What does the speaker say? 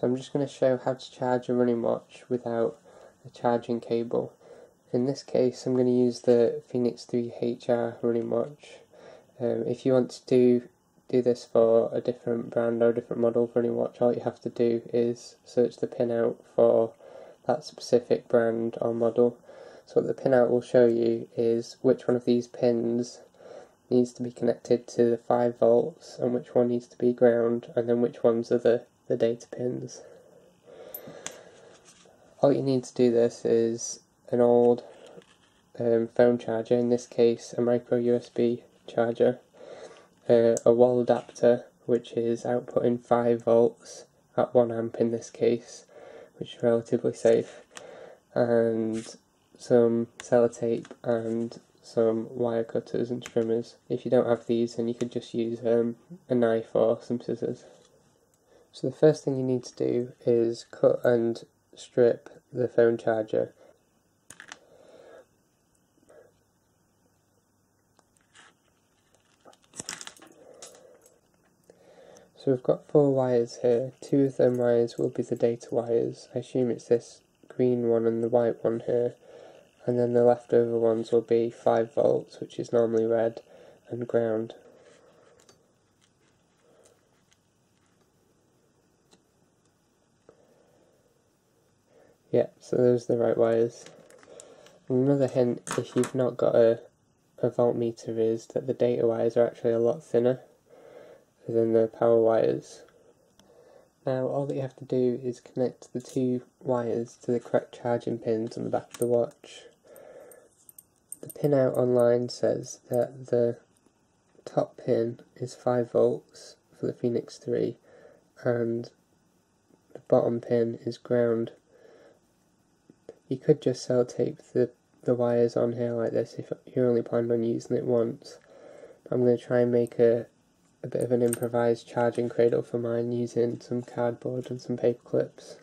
So I'm just going to show how to charge a running watch without a charging cable. In this case I'm going to use the Fenix 3 HR running watch. Um, if you want to do, do this for a different brand or a different model of running watch, all you have to do is search the pinout for that specific brand or model. So what the pinout will show you is which one of these pins needs to be connected to the 5 volts and which one needs to be ground and then which ones are the the data pins. All you need to do this is an old um, phone charger, in this case a micro USB charger, uh, a wall adapter which is outputting 5 volts at 1 amp in this case, which is relatively safe, and some sellotape and some wire cutters and trimmers. If you don't have these then you could just use um, a knife or some scissors. So the first thing you need to do is cut and strip the phone charger. So we've got four wires here. Two of them wires will be the data wires. I assume it's this green one and the white one here. And then the leftover ones will be 5 volts, which is normally red, and ground. Yeah, so those are the right wires. Another hint, if you've not got a, a voltmeter, is that the data wires are actually a lot thinner than the power wires. Now all that you have to do is connect the two wires to the correct charging pins on the back of the watch. The pinout online says that the top pin is 5 volts for the Fenix 3 and the bottom pin is ground you could just sellotape the, the wires on here like this if you're only planning on using it once. I'm going to try and make a, a bit of an improvised charging cradle for mine using some cardboard and some paper clips.